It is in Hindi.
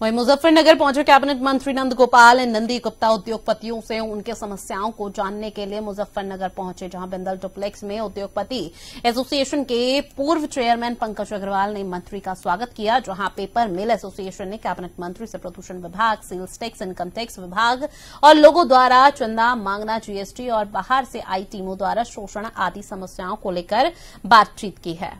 वहीं मुजफ्फरनगर पहुँचे कैबिनेट मंत्री नंद गोपाल नंदी गुप्ता उद्योगपतियों से उनके समस्याओं को जानने के लिए मुजफ्फरनगर पहुँचे, जहाँ बिंदल डुप्लेक्स में उद्योगपति एसोसिएशन के पूर्व चेयरमैन पंकज अग्रवाल ने मंत्री का स्वागत किया, जहाँ पेपर मिल एसोसिएशन ने कैबिनेट मंत्री से प्रदूषण विभाग सेल्स टैक्स इनकम टैक्स विभाग और लोगों द्वारा चंदा मांगना जीएसटी और बाहर से आई टीमों द्वारा शोषण आदि समस्याओं को लेकर बातचीत की है।